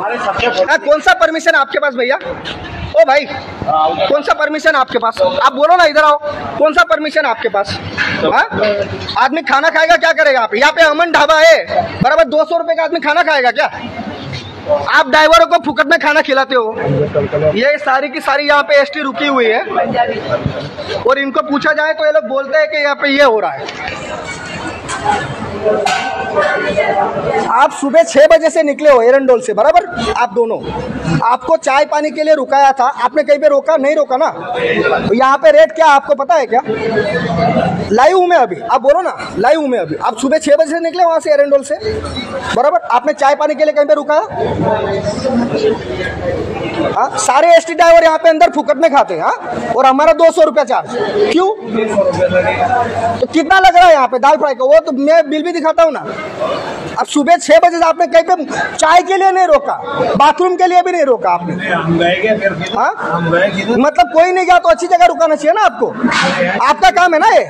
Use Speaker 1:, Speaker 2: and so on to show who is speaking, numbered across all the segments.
Speaker 1: हाँ, कौन सा परमिशन आपके पास भैया? ओ भाई कौन सा परमिशन आपके पास? आप बोलो ना इधर आओ। कौन सा परमिशन आपके पास? हाँ? आदमी खाना खाएगा क्या करेगा आप? यहाँ पे अमन ढाबा है। बराबर दो सौ रुपए का आदमी खाना खाएगा क्या? आप ड्राइवरों को फुकट में खाना खिलाते हो। ये सारी की सारी यहाँ पे एसटी रुकी हुई है। और इनको पूछा जाए तो ये लोग बोलते हैं कि यहाँ पे ये हो रहा है। आप सुबह छह बजे से निकले हो एरंडोल से, बराबर? आप दोनों। आपको चाय पानी के लिए रुकाया था, आपने कहीं पे रोका? नहीं रोका ना? तो यहाँ पे रेट क्या आपको पता है क्या? लाइव हूँ मैं अभी, आप बोलो ना, लाइव हूँ मैं अभी। आप सुबह छह बजे से निकले वहाँ से एरंडोल से? बराबर? आपने चाय पानी के लिए कहीं पे रुकाया? हाँ सारे एस टी ड्राइवर यहाँ पे अंदर फुकट में खाते हैं हाँ और हमारा दो सौ रुपया चार्ज क्यों? तो कितना लग रहा है यहाँ पे दाल फ्राई का? वो तो मैं बिल भी दिखाता हूँ ना। अब सुबह छह बजे से आपने कहीं पे चाय के लिए नहीं रोका बाथरूम के लिए भी नहीं रोका आपने।
Speaker 2: हम गए क्या फिर फिर
Speaker 1: हाँ?
Speaker 2: हम
Speaker 1: मतलब कोई नहीं गया तो अच्छी जगह रुकाना चाहिए ना आपको। आपका काम है ना ये?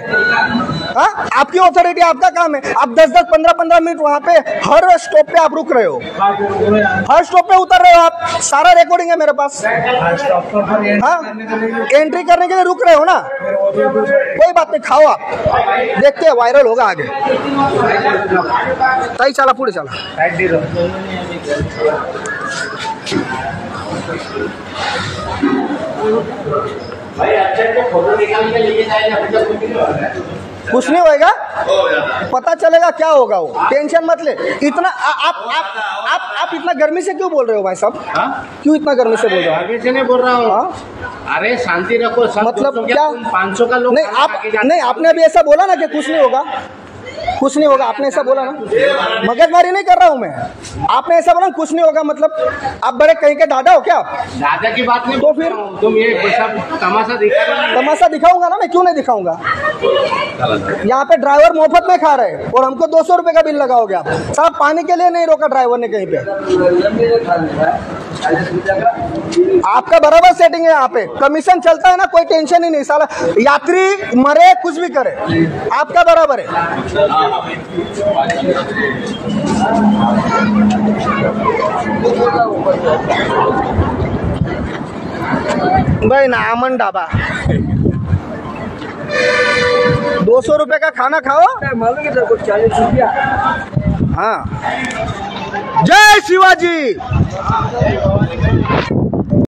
Speaker 1: हाँ? आपकी ऑथोरिटी आपका काम है। आप दस दस पंद्रह पंद्रह मिनट वहाँ पे हर स्टॉप पे आप रुक रहे हो। हर स्टॉप पे उतर रहे हो आप। सारा रिकॉर्डिंग है मेरे पास। हाँ एंट्री करने के लिए रुक रहे हो ना? कोई बात नहीं, खाओ आप। देखते हैं वायरल होगा आगे। ताई चला पुढे चला।
Speaker 3: कुछ नहीं
Speaker 1: होएगा? पता चलेगा क्या होगा वो। टेंशन मत ले। इतना आ, आप आप आप आप इतना गर्मी से क्यों बोल रहे हो भाई साहब? क्यों इतना गर्मी से बोल रहे हो?
Speaker 3: आगे से नहीं बोल रहा हूँ।
Speaker 1: हाँ?
Speaker 3: अरे शांति रखो
Speaker 1: मतलब क्या?
Speaker 3: पाँच सौ का लोग
Speaker 1: नहीं आप नहीं आपने अभी ऐसा बोला ना कि कुछ नहीं होगा। कुछ नहीं होगा आपने ऐसा बोला ना? मगजमारी नहीं कर रहा हूँ मैं। आपने ऐसा बोला कुछ नहीं होगा मतलब आप बड़े कहीं के दादा हो क्या आप?
Speaker 3: दादा की बात नहीं
Speaker 1: तो फिर?
Speaker 3: तुम ये तमाशा दिखा
Speaker 1: तमाशा दिखाऊँगा ना मैं क्यों नहीं दिखाऊँगा? यहाँ पे ड्राइवर मुफ़्त में खा रहे हैं और हमको दो सौ रुपए का बिल लगाओगे आप। साहब पानी के लिए नहीं रोका ड्राइवर ने कहीं पे। आपका बराबर सेटिंग है यहाँ पे। कमीशन चलता है ना कोई टेंशन ही नहीं साला। यात्री मरे कुछ भी करे। आपका बराबर है। भाई ना अमन ढाबा। दो सौ रुपए का खाना खाओ।
Speaker 2: रुपया
Speaker 1: हाँ। जय शिवाजी।